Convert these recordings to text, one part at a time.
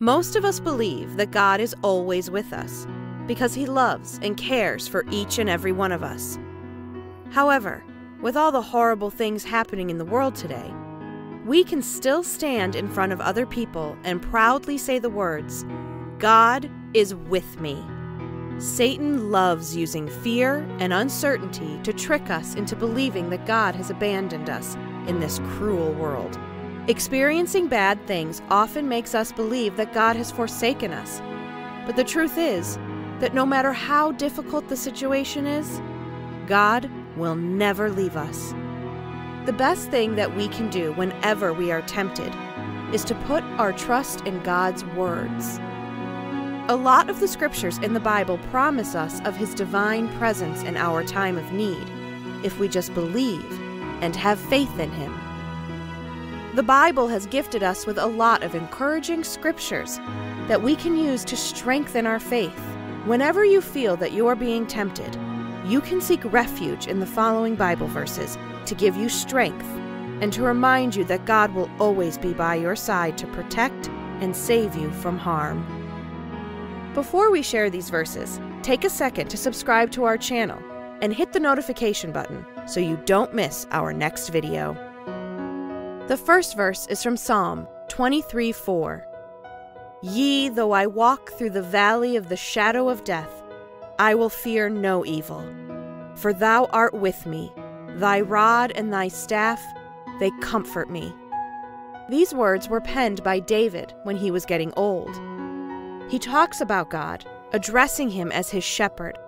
Most of us believe that God is always with us because He loves and cares for each and every one of us. However, with all the horrible things happening in the world today, we can still stand in front of other people and proudly say the words, God is with me. Satan loves using fear and uncertainty to trick us into believing that God has abandoned us in this cruel world. Experiencing bad things often makes us believe that God has forsaken us. But the truth is that no matter how difficult the situation is, God will never leave us. The best thing that we can do whenever we are tempted is to put our trust in God's words. A lot of the scriptures in the Bible promise us of His divine presence in our time of need if we just believe and have faith in Him. The Bible has gifted us with a lot of encouraging scriptures that we can use to strengthen our faith. Whenever you feel that you are being tempted, you can seek refuge in the following Bible verses to give you strength and to remind you that God will always be by your side to protect and save you from harm. Before we share these verses, take a second to subscribe to our channel and hit the notification button so you don't miss our next video. The first verse is from Psalm 23 4. Ye, though I walk through the valley of the shadow of death, I will fear no evil. For thou art with me, thy rod and thy staff, they comfort me. These words were penned by David when he was getting old. He talks about God, addressing him as his shepherd,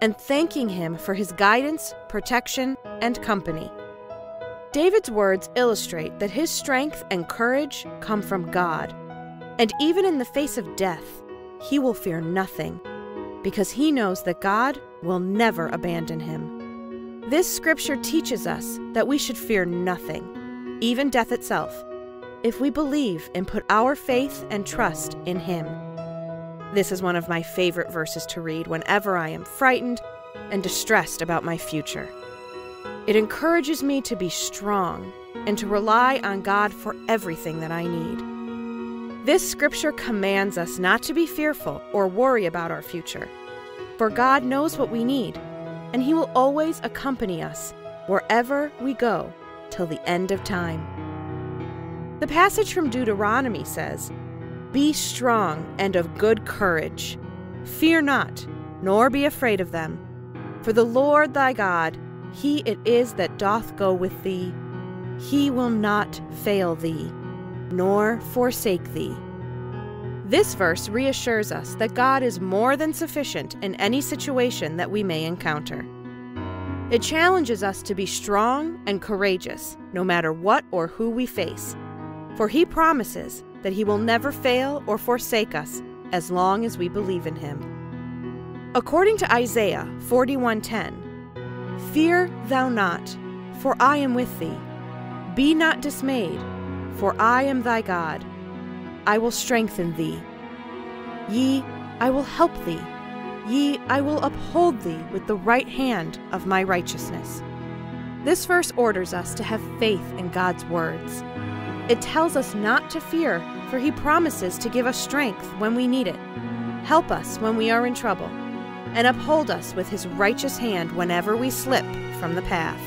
and thanking him for his guidance, protection, and company. David's words illustrate that his strength and courage come from God, and even in the face of death, he will fear nothing, because he knows that God will never abandon him. This scripture teaches us that we should fear nothing, even death itself, if we believe and put our faith and trust in Him. This is one of my favorite verses to read whenever I am frightened and distressed about my future. It encourages me to be strong and to rely on God for everything that I need. This scripture commands us not to be fearful or worry about our future, for God knows what we need, and He will always accompany us wherever we go till the end of time. The passage from Deuteronomy says, Be strong and of good courage. Fear not, nor be afraid of them. For the Lord thy God, he it is that doth go with thee. He will not fail thee, nor forsake thee. This verse reassures us that God is more than sufficient in any situation that we may encounter. It challenges us to be strong and courageous, no matter what or who we face, for He promises that He will never fail or forsake us as long as we believe in Him. According to Isaiah 41:10, Fear thou not, for I am with thee. Be not dismayed, for I am thy God. I will strengthen thee. Ye, I will help thee. Ye, I will uphold thee with the right hand of my righteousness. This verse orders us to have faith in God's words. It tells us not to fear, for he promises to give us strength when we need it, help us when we are in trouble and uphold us with his righteous hand whenever we slip from the path.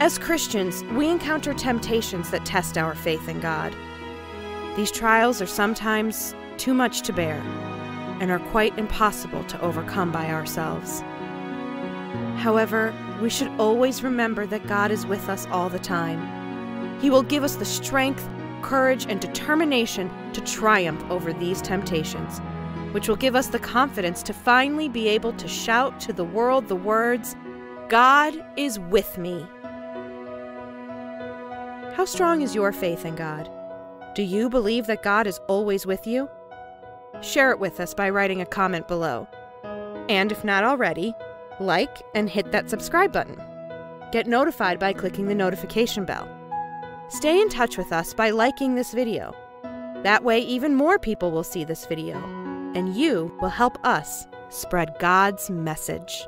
As Christians, we encounter temptations that test our faith in God. These trials are sometimes too much to bear and are quite impossible to overcome by ourselves. However, we should always remember that God is with us all the time. He will give us the strength, courage, and determination to triumph over these temptations which will give us the confidence to finally be able to shout to the world the words, God is with me. How strong is your faith in God? Do you believe that God is always with you? Share it with us by writing a comment below. And if not already, like and hit that subscribe button. Get notified by clicking the notification bell. Stay in touch with us by liking this video. That way, even more people will see this video and you will help us spread God's message.